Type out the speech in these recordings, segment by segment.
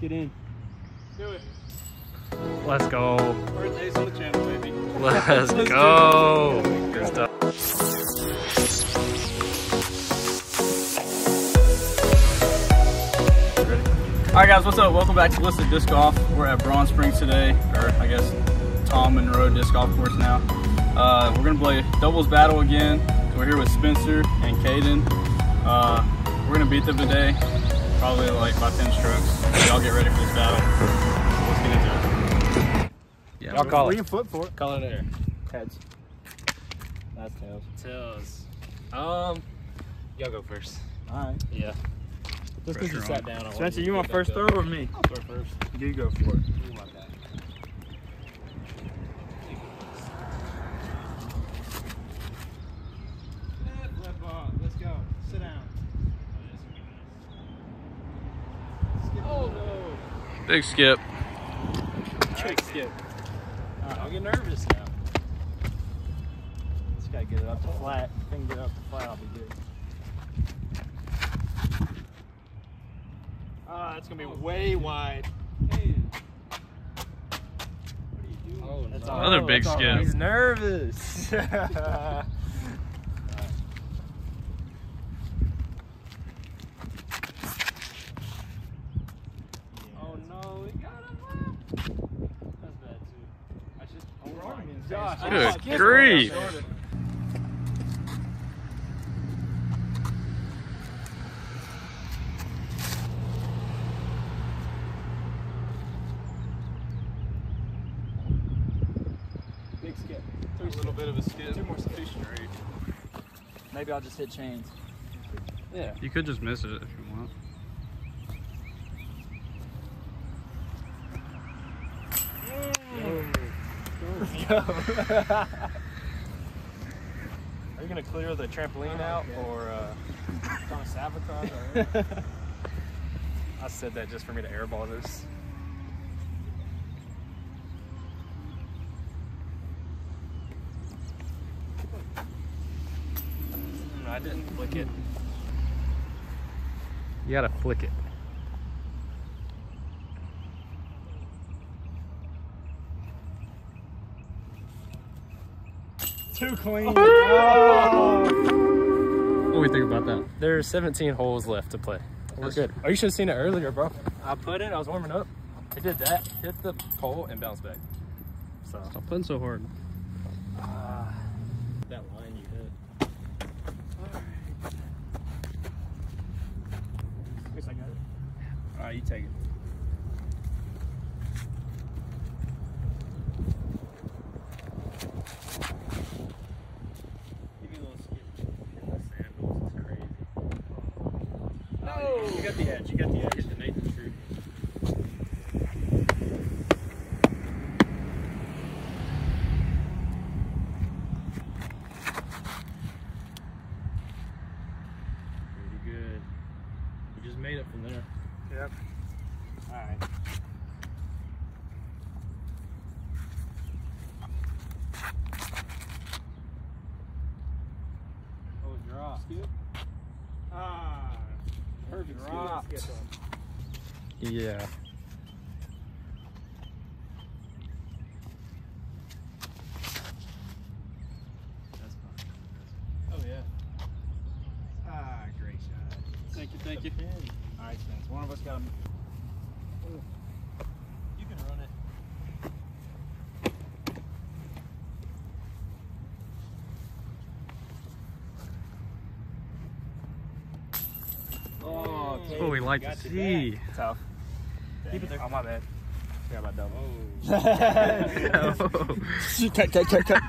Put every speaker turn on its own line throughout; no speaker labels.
get in.
Do it.
Let's go.
Birthdays on the channel, baby.
Let's
do it.
go. Good stuff.
All right, guys, what's up? Welcome back to Ballistic Disc Golf. We're at Brahan Springs today, or I guess Tom Monroe Disc Golf Course now. Uh, we're gonna play doubles battle again. So we're here with Spencer and Caeden. Uh, we're gonna beat them today, probably like by 10 strokes. Y'all get ready for this battle. Let's get into it.
Yeah,
Y'all call
We
it.
can flip for it.
Call it air.
Heads. That's tails.
Tails. Um, y'all go first.
All right.
Yeah.
Just because you sat
on.
down. I
Spencer,
wanted
you want
get
first throw
up.
or me?
I'll throw first.
You go for it.
You want that.
Flip on. Let's go. Sit down.
Oh no.
Big skip.
Trick skip. Alright, I'll get nervous now.
Just gotta get it up to flat. If I can get it up to flat, I'll be good. Ah, it's gonna be way wide.
Oh
That's
no.
all-
Another big
that's
skip.
right.
He's nervous.
Oh no, we got him.
That's bad too.
I just,
Oh
oh
my
my
gosh.
gosh.
Good
I
grief.
when I started.
Big skip.
A little bit of a skip.
Two more skips.
Straight.
Maybe I'll just hit chains.
Yeah.
You could just miss it if you want.
Are you gonna clear the trampoline out or uh,
On a sabotage already.
I said that just for me to airball this. I didn't flick it.
You gotta flick it.
Too clean.
What do we think about that?
There's 17 holes left to play. We're good. Oh, you should have seen it earlier, bro. I put it. I was warming up. It did that. Hit the pole and bounced back. So
Stop putting so hard. Ah.
that line you hit.
I Guess I got it.
All right, you take it. Give me a little skip.
Sandals is crazy.
No! You got the edge. You got the edge. Hit the Nathan True.
Pretty good. You just made it from there.
Yep. All right.
Oh, drop. Skip.
Ah.
Yeah.
That's fine.
Oh, yeah.
Ah, great shot.
Thank you, thank you.
All right, Spence. One of us got to.
You can run it.
Oh, okay.
That's what we like to see.
Tough. Keep it there. Oh, my bad. Forgot about double.
Oh.
cut, cut, cut, cut.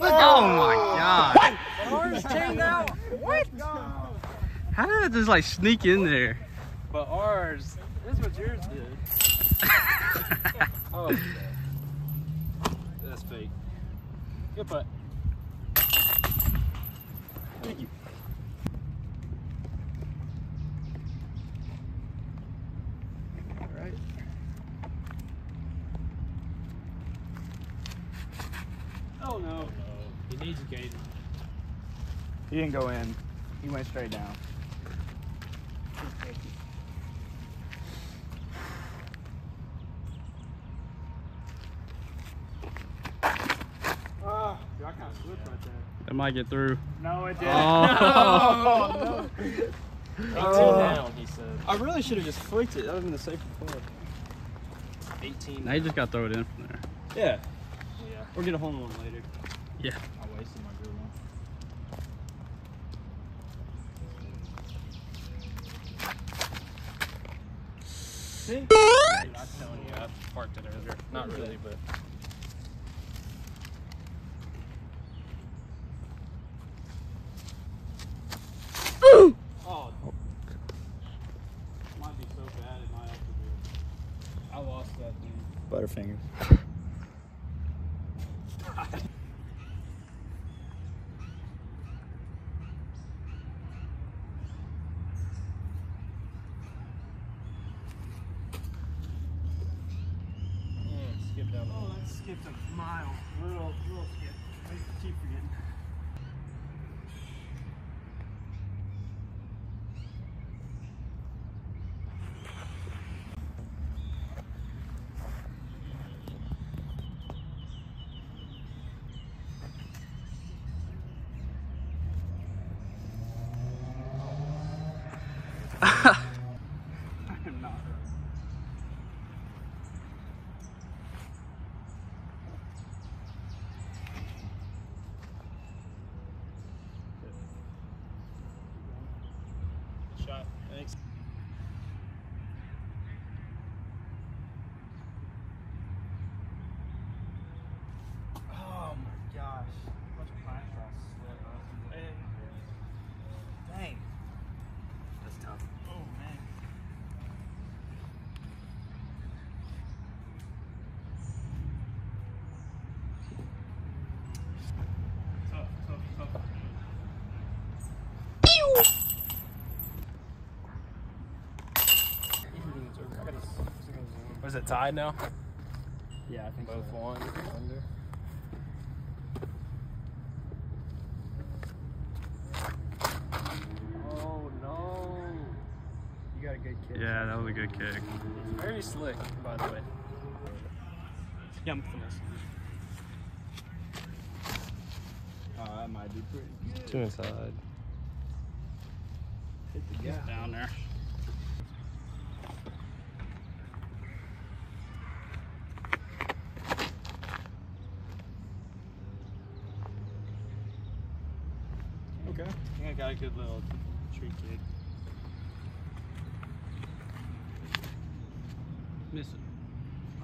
Oh my god.
Orange chained out. What?
How did it just like sneak in there?
But ours, this is what yours did. Oh, okay. that's fake. Good putt.
didn't go
in. He went straight down.
Oh, dude, I kind of slipped right there.
That might get through.
No, it didn't.
Oh.
No,
18
uh,
down, he said.
I really should have just flicked it. That would have been the safer play.
18.
Now you just got to throw it in from there.
Yeah.
Yeah.
Or get a hole in one later.
Yeah.
See?
I'm telling you, I parked it earlier. Not really, but.
Oh.
Might be so bad it might have to be. I lost that thing.
Butterfingers.
Mm, skip down.
Oh, that skipped a mile. Little, little skip. I keep forgetting. I'm not.
Shot. Thanks.
Oh my gosh. Bunch of pine trusses split off. Dang. That's tough. Oh man. Tough, tough, tough.
Was it tied now?
Yeah, I think
Both one under. Oh no! You got a good kick.
Yeah, that was a good kick.
Very slick, by the way.
Yeah, I'm finessing. Oh, that might be pretty good.
Two inside.
Hit the gas.
Down there.
Okay. I think I got a good little tree kick.
Miss it.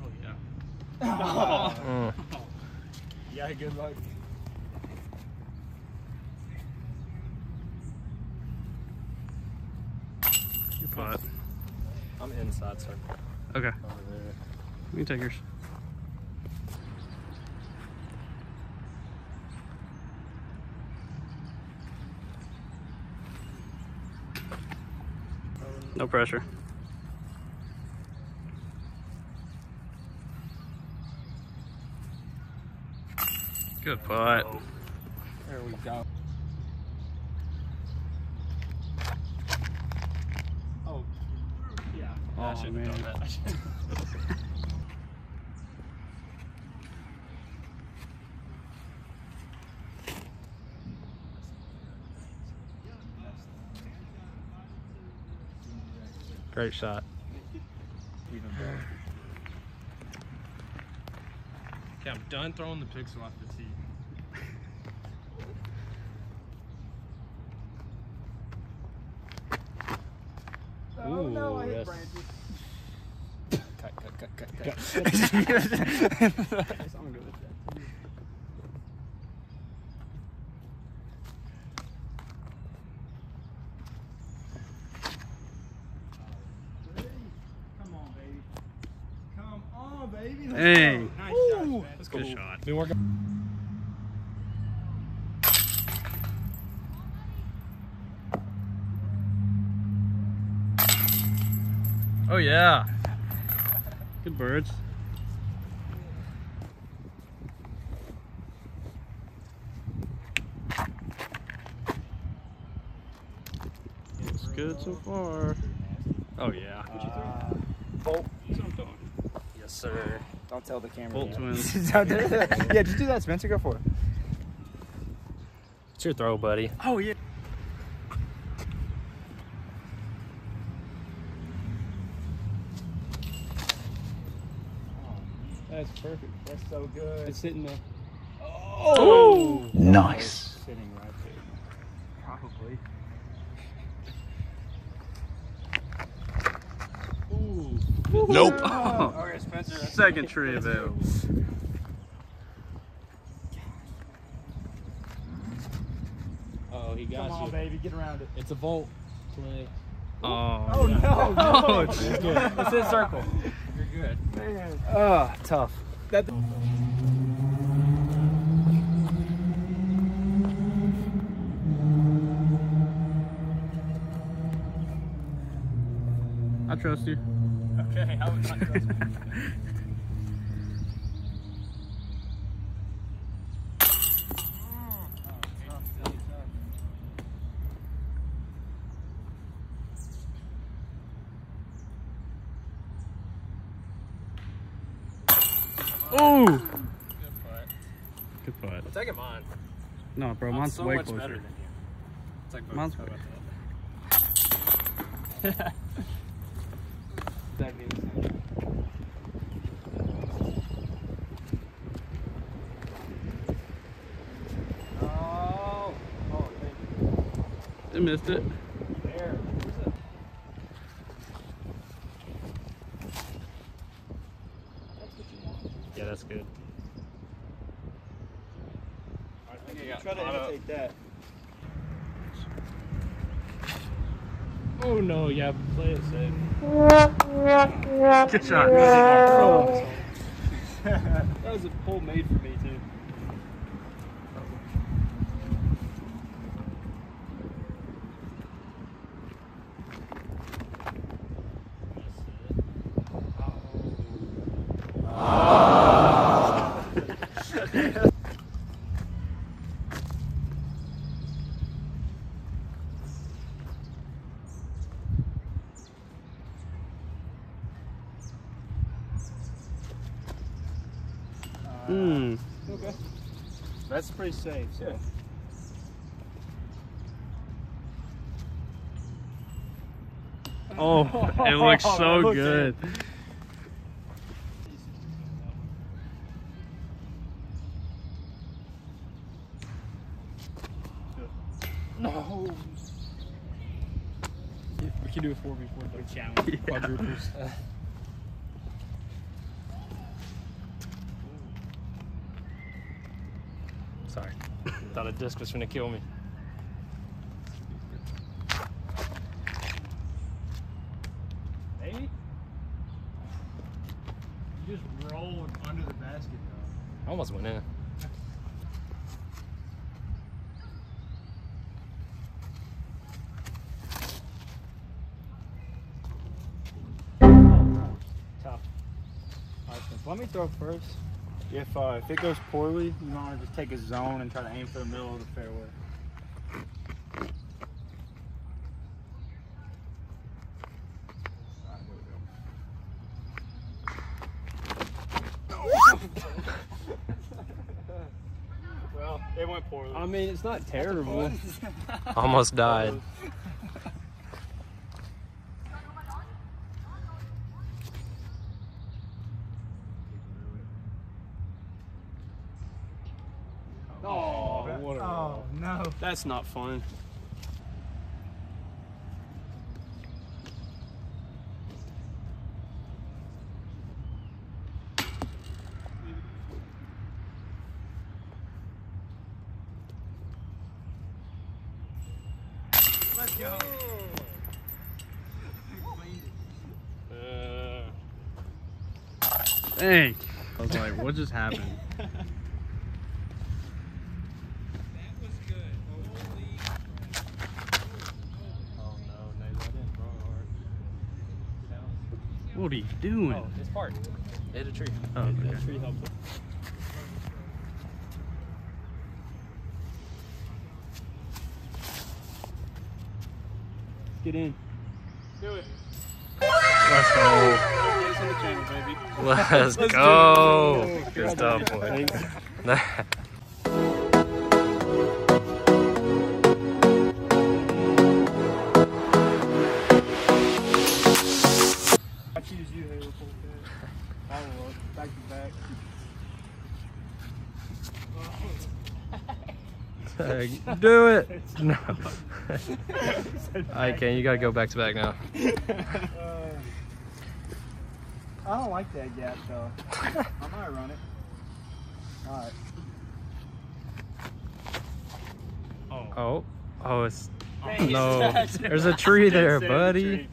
Oh, yeah.
Mm.
Yeah, good luck.
Good putt.
I'm inside circle.
Okay.
Over there.
You can take yours. Pressure. Good putt.
There we go. Oh, yeah.
Oh,
I shouldn't
man.
have done that.
Great shot.
Even better.
Okay, I'm done throwing the pixel off the tee.
Oh no, I hit
yes.
branches.
Cut, cut, cut, cut, cut.
I'm gonna go with that. Come on, baby. Come on, baby. Let's
Hey.
go. Nice shot,
Ooh.
man.
That's good shot.
Been working.
Oh, yeah. Good birds. Looks good so far. Oh, yeah.
Uh, Bolt. That's what I'm doing.
Yes, sir.
Don't tell the camera.
Bolt
yet.
twins.
Don't do that. yeah, just do that, Spencer. Go for it.
It's your throw, buddy.
Oh yeah.
That's perfect.
That's so good.
It's sitting there.
Oh.
Nice.
Sitting right there. Probably.
Nope.
okay, Spencer.
Second tree available.
Oh, he got
Come on,
you.
baby, get around it.
It's a volt play.
Oh.
Oh no, no.
Oh, it's, it's in circle.
You're good.
man.
Ah, tough.
That.
Trust you.
Okay, I would not trust me.
Ooh. Good putt.
I'm taking mine.
No, bro, mine's
so
way closer.
better than you. It's like
Mine's way-
about that?
Exactly the same. Oh, oh, thank you.
I missed it.
Yeah, that's good.
I think
got
try to
caught up.
that.
Oh no, yeah, play it safe.
Good shot.
That was a pull made for me too.
Hmm.
Okay. That's pretty safe. So.
Oh, it looks oh, so
Okay.
good.
No.
We can do a 4v4 though. Challenge. Quadruples.
Sorry. Thought a disc was gonna kill me.
Maybe. You just rolled under the basket though.
I almost went in.
Tough. Alright, Spence, let me throw first. If uh, if it goes poorly, you want to just take a zone and try to aim for the middle of the fairway. Alright, here we go. well, it went poorly.
I mean, it's not terrible.
Almost died.
Oh,
what a
oh no.
That's not fun.
Let's go.
Uh,
Dang. I was like, what just happened?
oh no, no, that didn't throw hard.
What are you doing?
Oh, it's part. Hit a tree.
Oh, okay.
That tree helped. it.
Get in.
Do it.
Let's go.
It's in the channel, baby.
Let's,
Let's
go. Good stuff, boy. Do it. No. I can't. You gotta go back to back now.
Uh, I don't like that gap though. I might run it. Alright.
Oh. Oh, it's no. There's a tree there, buddy.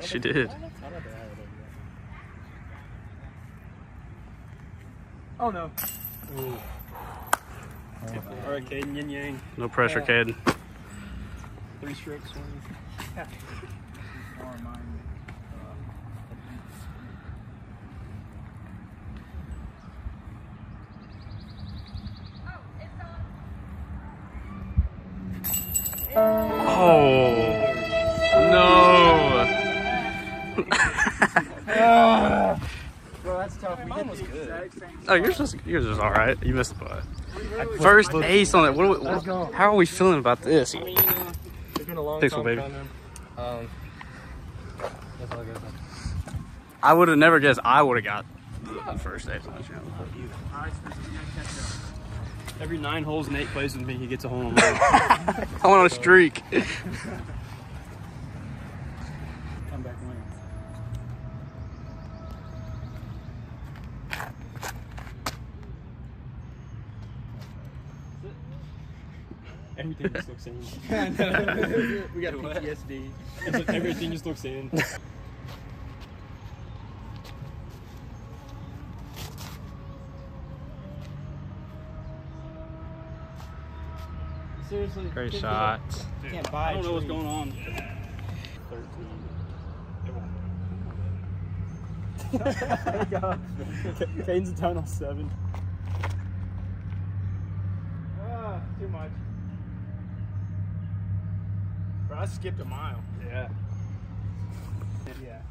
She did.
Oh no.
Alright, Caeden, yin yang.
No pressure, Caeden.
Three strokes swing.
Oh, mine.
Oh. No.
Bro, that's tough. We mine was good.
Oh, yours was yours was all right. You missed the putt. First ace on it. What, what, what- how are we feeling about this?
It's been a long
Thanks,
time
baby.
coming. Um, I
would have never guessed I would have got the first ace on the channel.
Every nine holes Nate plays with me, he gets a hole in one.
I went on a streak.
We got PTSD.
It's like everything just looks in.
Seriously.
Great shot.
Can't buy
I don't know what's going on. 13. there we go.
Kane's a tunnel 7. I skipped a mile.
Yeah.
Yeah.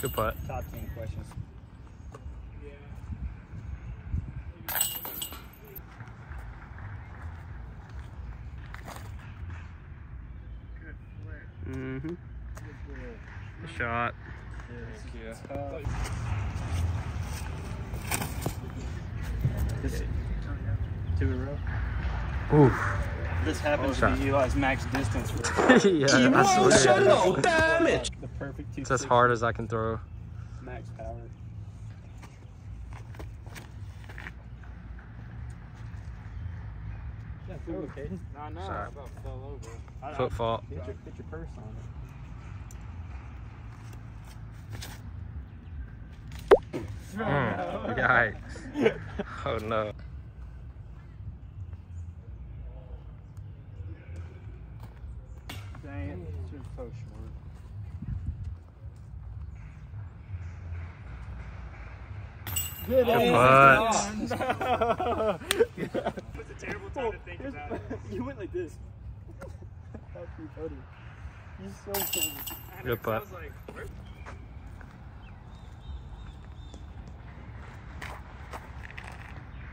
Good putt.
Top 10 questions.
Mm-hmm. Shot.
Two in a row.
Ooh.
This happens
Shot.
to be Eli's max distance for
yeah, I swear.
The perfect.
It's as hard as I can throw.
Max power. Yeah, feel it, Caeden.
Nah, nah,
Sorry.
I about fell over.
Foot fault.
Put your, put your purse on it.
Mm. Yikes. Oh no.
Dang it. Too so short. Good
putt.
It's a terrible time to think about it.
You went like this.
That's too funny. He's so funny.
Good putt.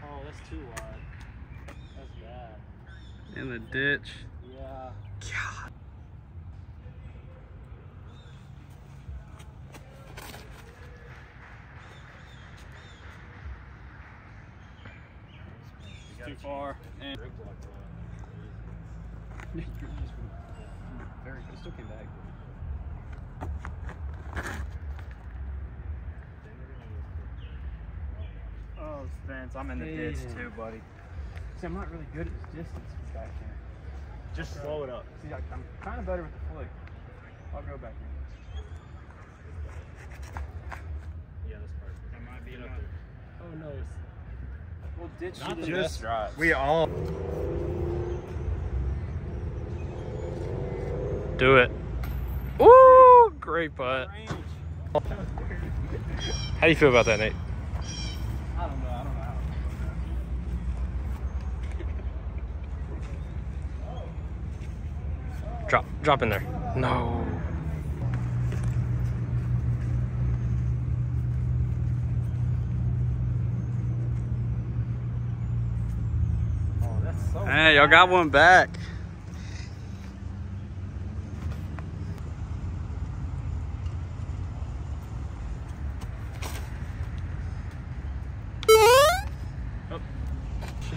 Oh, that's too wide. That's bad.
In the ditch.
Yeah.
Too far. And very, it still came back.
Oh, Spence, I'm in the ditch too, buddy. See, I'm not really good at this distance back here.
Just slow it up.
See, I, I'm kind of better with the flick. I'll go back here.
Yeah, that's perfect.
That might be
Get up there.
Oh, no. Well, ditch
Not
you
the
the
drive.
We all.
Do it. Ooh, great putt. How do you feel about that, Nate?
I don't know. I don't know.
Drop, drop in there. No.
Oh, that's so.
Hey, y'all got one back.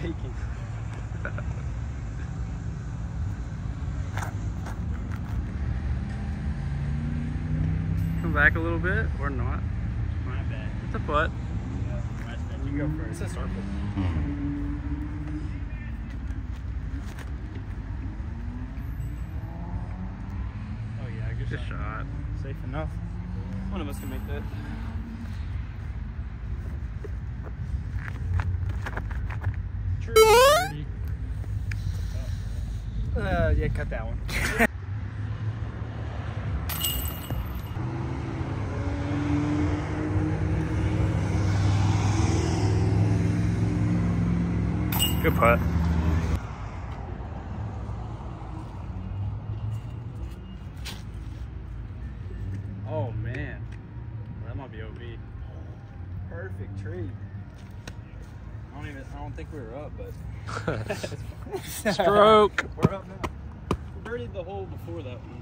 shaking.
Come back a little bit or not.
My bad.
It's a putt.
My bad. You go first.
It's a circle.
Oh yeah, good
Good
shot.
shot.
Safe enough.
One of us can make that.
True. Uh, yeah, cut that one.
Good putt. Oh man, that might be OB.
Perfect tree.
I don't even. I don't think we were up, but
Stroke.
We're up now.
we birdied the hole before that one.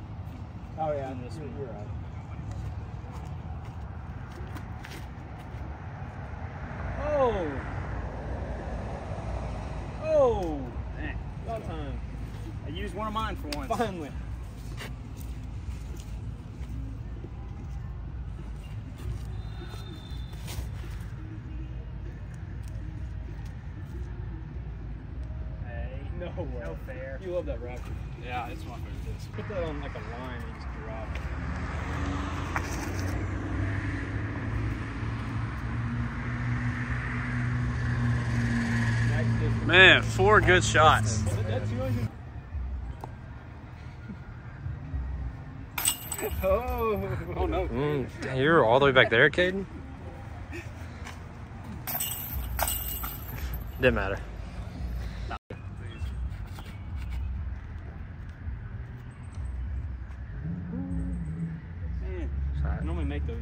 Oh yeah,
this
you're,
one.
you're right.
Oh. Oh. Dang. About time. I used one of mine for once.
Finally. Hey, no way. No fair.
You love that Raptor. Yeah, it's my favorite disc.
Put that on like a line and just drop it.
Man, four good shots.
Is it that 200? Oh.
Oh no.
Mm, you're all the way back there, Caeden? Didn't matter.
Man, I normally make those.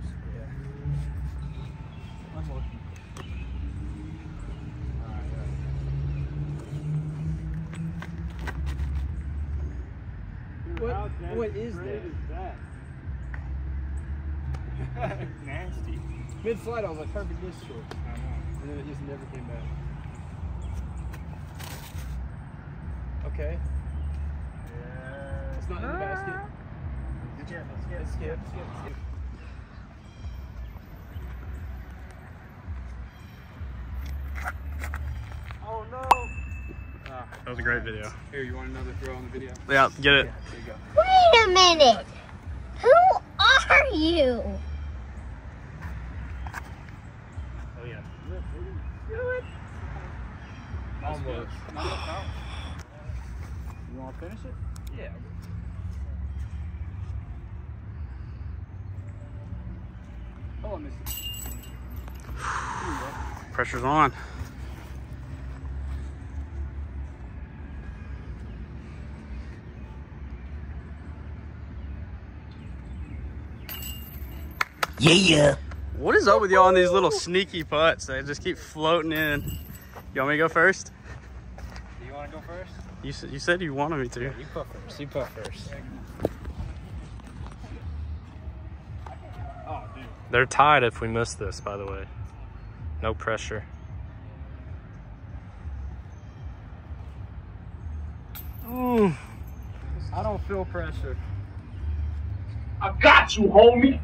What, what is that?
Nasty.
Mid flight, I was like, perfect this short. And then it just never came back. Okay. It's not in the basket.
Skip,
Let's skip, skip, skip. Oh no!
That was a great video.
Here, you want another throw on the video?
Yeah, get it.
There you go.
Wait a minute. Who are you?
Oh yeah.
Almost.
You want to finish it?
Yeah. Oh, I missed it.
Pressure's on.
Yeah.
What is up with y'all on these little sneaky putts? They just keep floating in. You want me to go first?
Do you want to go first?
You, s- you said you wanted me to.
You put first. You put first. Oh, dude.
They're tied if we miss this, by the way. No pressure. Mm.
I don't feel pressure.
I got you, homie.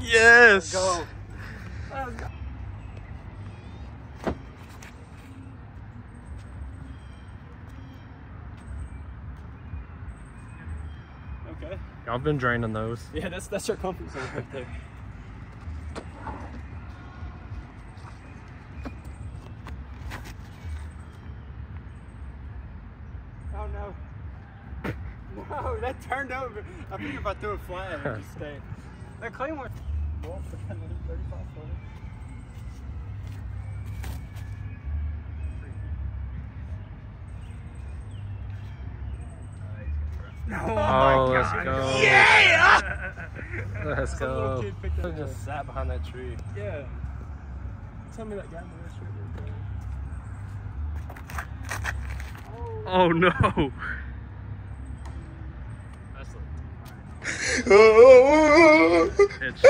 Yes.
Go.
Okay.
I've been draining those.
Yeah, that's that's your comfort zone right there. Oh no. No, that turned over. I think if I threw it flat, it would stay. That Claymore. Well, for 35 footer. No,
let's go.
Yeah.
Let's
Some
go.
kid picked that
Just sat behind that tree.
Yeah. Tell me that guy in the shirt.
Oh no.
Oh.
It's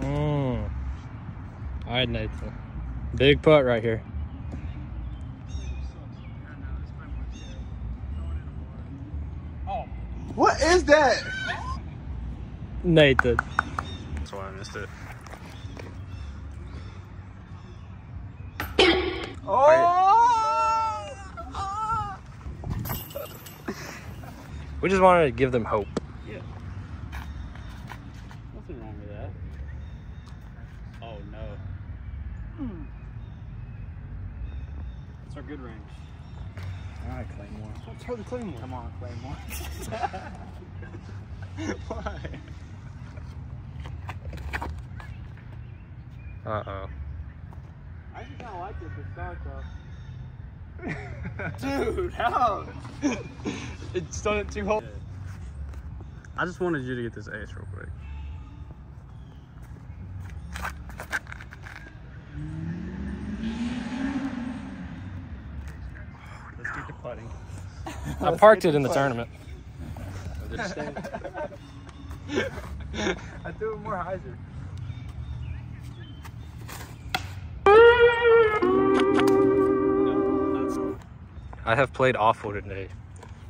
Mm. All right, Nathan. Big putt right here.
What is that?
Nathan.
That's why I missed it.
Oh!
We just wanted to give them hope. Yeah.
Nothing wrong with that. Oh no. It's our good range. All right, Claymore.
Don't throw the claymore.
Come on, Claymore.
Why?
Uh oh.
I just kind of like it to start though. Dude, how? it's done it too hard.
I just wanted you to get this ace real quick.
Let's get the putting.
I parked it in the tournament.
I threw it more hyzer.
I have played awful today.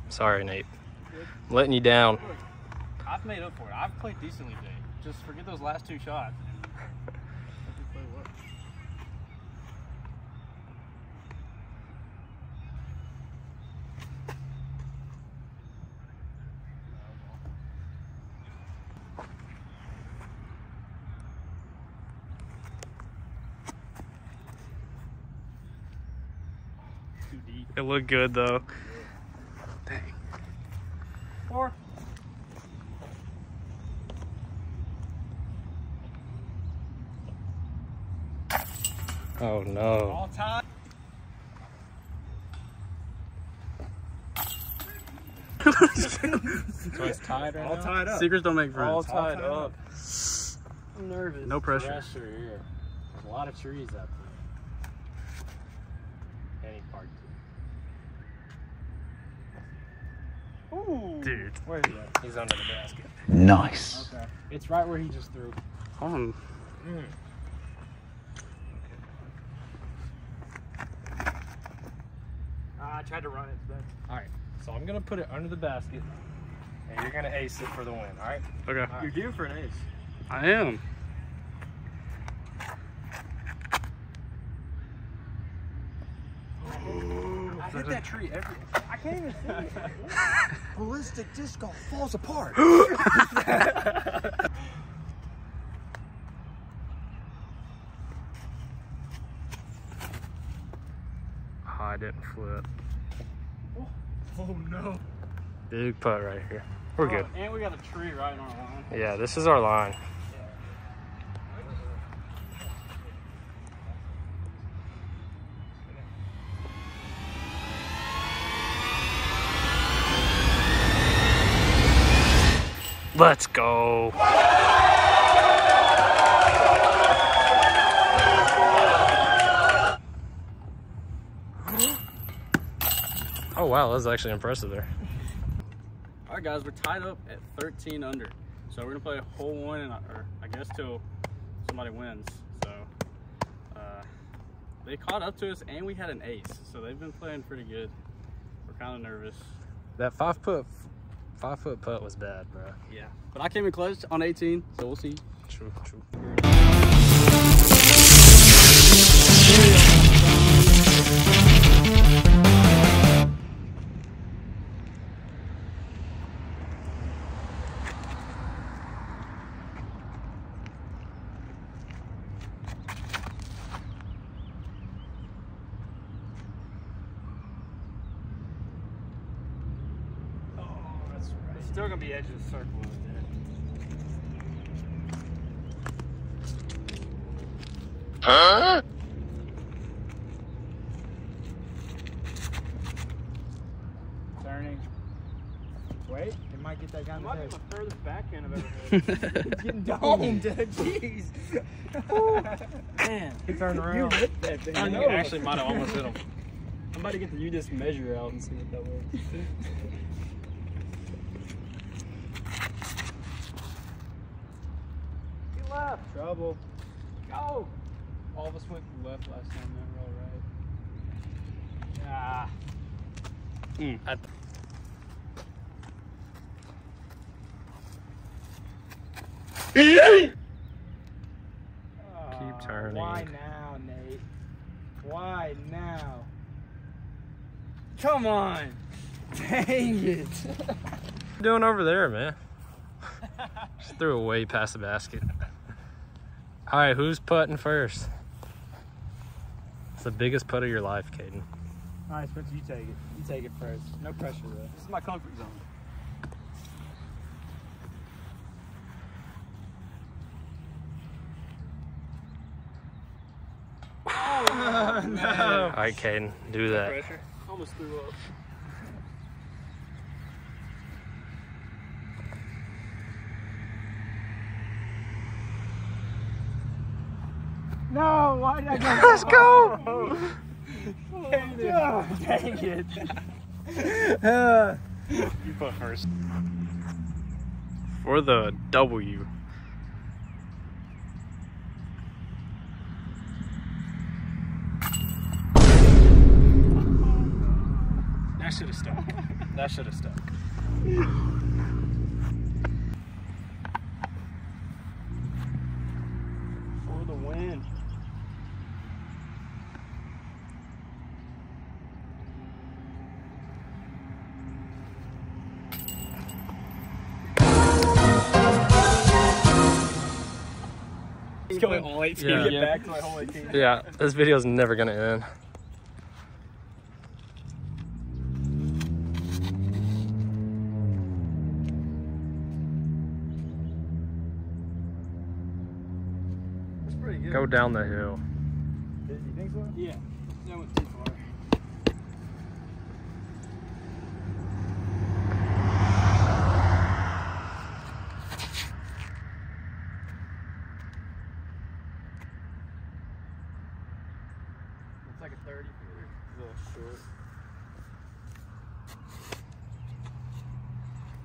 Sorry, Nate. I'm letting you down.
I've made up for it. I've played decently today. Just forget those last two shots. Too deep.
It looked good though.
Four.
Oh no.
All time.
So it's tied right
All tied up.
Secrets don't make friends.
All tied
tied
up.
I'm nervous.
No pressure.
Pressure here. There's a lot of trees out there. And he parked it.
Ooh.
Dude.
Where is he at?
He's under the basket.
Nice.
Okay.
It's right where he just threw.
Hold on.
Ah, I tried to run it, but
Alright, so I'm gonna put it under the basket. And you're gonna ace it for the win, alright?
Okay.
you're due for an ace.
I am.
I hit that tree every. I can't even see it. Ballistic disc golf falls apart.
Oh, I didn't flip.
Oh, oh no.
Big putt right here. We're oh, good.
Oh, and we got a tree right in our line.
Yeah, this is our line. Let's go. Oh wow, that was actually impressive there.
All right, guys, we're tied up at 13 under. So we're gonna play a whole one, and, or I guess till somebody wins. So uh, they caught up to us, and we had an ace. So they've been playing pretty good. We're kind of nervous.
That five foot, five foot putt was bad, bro.
Yeah. But I came in close on 18, so we'll see.
True, true.
Still gonna be edge of the circle. isn't it? Turning. Wait, it might get that guy in the
Might
head.
be my furthest backhand I've ever had.
It's getting domed, jeez.
Man,
He turned around. You ripped that thing.
I
know.
actually might have almost hit him.
I'm about to get the you just measure out and see what that was. Left. Trouble. Go. All of us went left last time. Then we're all right. Ah.
At
Keep
turning.
Why now, Nate? Why now? Come on. Dang it.
doing over there, man? Just threw it way past the basket. All right, who's putting first? It's the biggest putt of your life, Caeden.
All right, Spencer, you take it. You take it first. No pressure though.
This is my comfort zone.
Oh, no.
All right, Caeden, do that.
Pressure. Almost threw up.
Why did I go? Let's go. dang it. Uh,
You put first.
For the W.
That should have stuck. That should have stuck.
Let's go all 18.
Yeah.
Get back to my whole 18.
Yeah, this video's never gonna end.
That's pretty good.
Go down the hill.
You think so?
Yeah. That went too far. Looks like a 30 footer. A little short.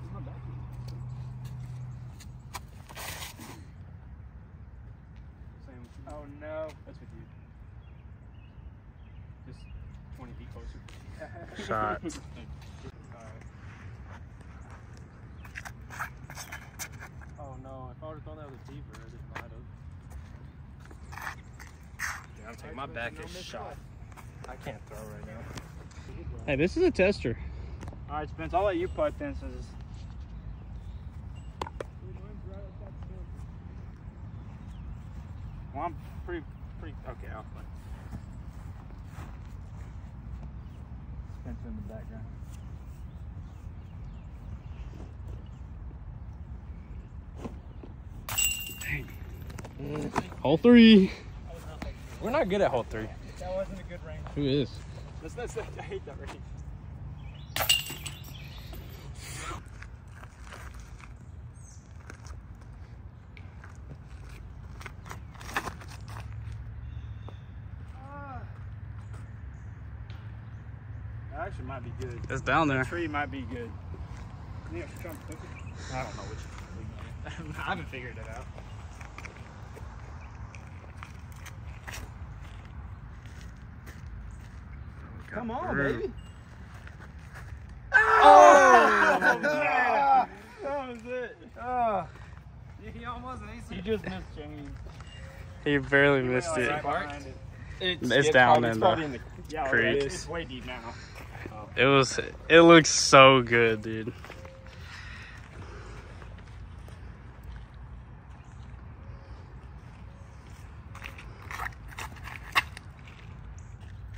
Where's my back? Same with you.
Oh no.
That's with you. Just 20 feet closer.
Shot.
Oh no, if I would have thought that was deeper, I just might have.
Yeah, I'm taking my back is shot. I can't throw right now.
Hey, this is a tester.
All right, Spence. I'll let you putt then, since it's Well, I'm pretty, pretty okay. I'll putt. Spence in the background.
Hole three.
We're not good at hole three.
That wasn't a good range.
Who is?
That's, that's, that's, I hate that range. That actually might be good.
It's down there.
The tree might be good. You know, try and flip it. I don't know which. I haven't figured it out. Come on,
through.
baby. Oh, man. That was it. Oh. He almost He just missed James.
He barely missed it.
behind it.
It's down in the.
in the
Yeah,
Creek.
It's, it's way deep now.
It was. It looks so good, dude.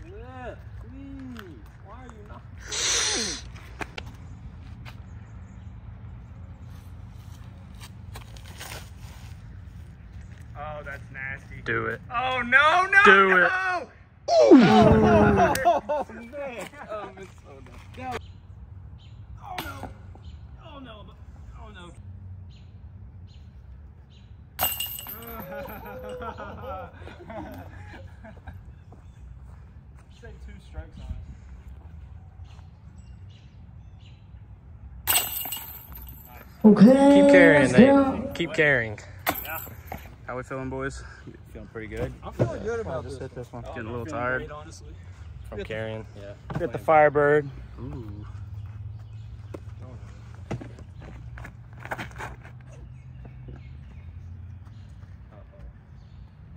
Yeah, please. Why are you not? Oh, that's nasty.
Do it.
Oh no, no,
Do
no!
it.
Oh, man. Oh, it's so dumb. No. Oh no. Oh no. Oh no. Say two strikes on it.
Keep carrying, Nate. Keep carrying.
How we feeling, boys?
Feeling pretty good.
I'm feeling good
I'll
about
just
this.
hit this one.
Getting a oh, little tired.
Great, honestly.
From carrying. Yeah.
Hit the Firebird.
Ooh.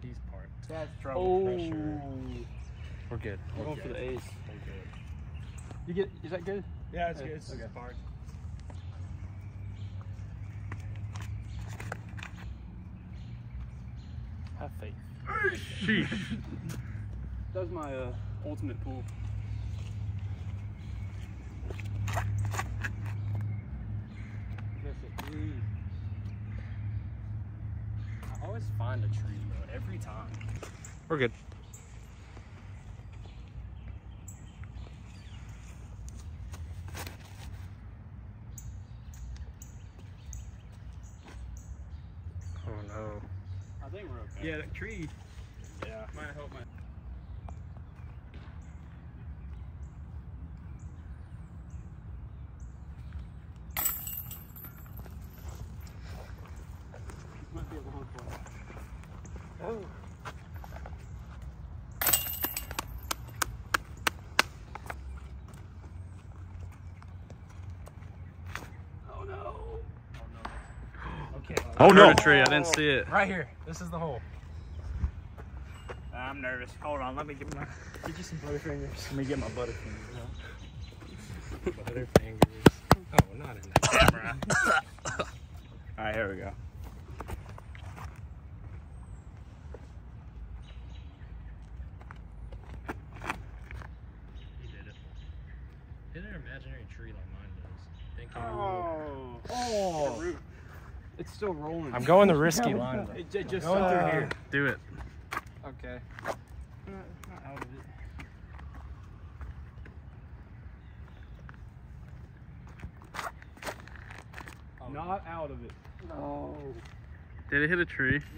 He's parked.
That's
Oh.
We're good.
We're going for the ace. You get? Is that good?
Yeah, it's
Yeah,
good. It's
okay.
Have faith.
That was my uh, ultimate pool.
I always find a tree, bro. Every time. We're good. Oh no.
I think we're okay.
Yeah, that tree.
Yeah.
Might help my.
Might be a long play.
Oh.
Oh no.
Okay.
Oh
Heard
no.
a tree. I didn't see it.
Right here. This is the hole.
I'm nervous. Hold on. Let me get my.
Get you some butterfingers.
Let me get my butterfingers.
Butterfingers. Oh, not in that camera.
All right, here we go.
He did it. Hit an imaginary tree like mine does. Thank you.
Oh.
Oh.
The root.
It's still rolling.
I'm going the risky line. though.
It just
Going through
uh,
here.
Do it.
Okay. Not out of it.
Not out of it.
No.
Did it hit a tree?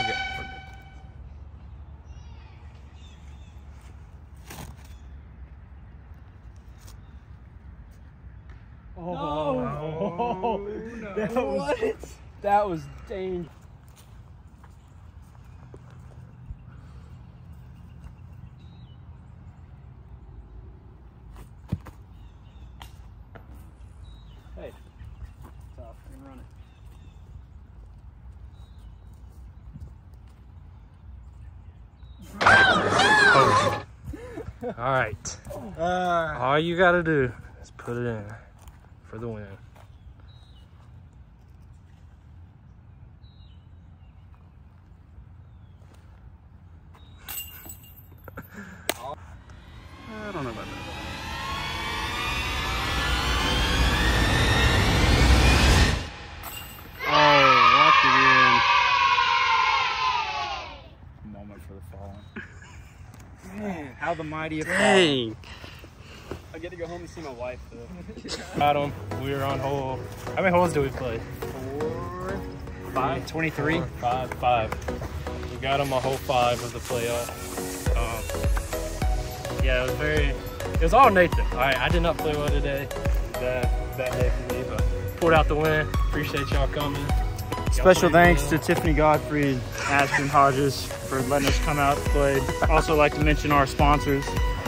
Oh, no.
That was, that was dangerous. Hey, tough. I can run it.
All right.
Uh,
All you gotta do is put it in for the win.
I don't know about that. Oh, locked it
moment for the fallen. Man, how the mighty have
in.
fallen.
Dang.
I get to go home and see my wife though.
Got him. We were on hole. How many holes do we play?
Four,
Five.
23.
Four, five. Five. We got him a hole five of the playoff. Um, yeah, it was very. It was all Nathan. All right, I did not play well today. Bad, that day for me, but pulled out the win. Appreciate y'all coming.
Special thanks to Tiffany Godfrey and Ashton Hodges for letting us come out to play. Also like to mention our sponsors,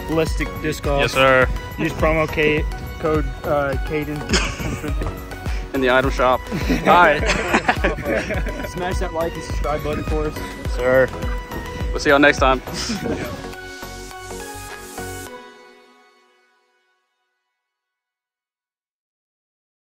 Ballistic Disc Golf.
Yes, sir.
Use promo K- code uh, Caeden.
In the item shop. All right.
Smash that like and subscribe button for us.
Yes, sir. We'll see y'all next time.